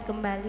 lanjut kembali.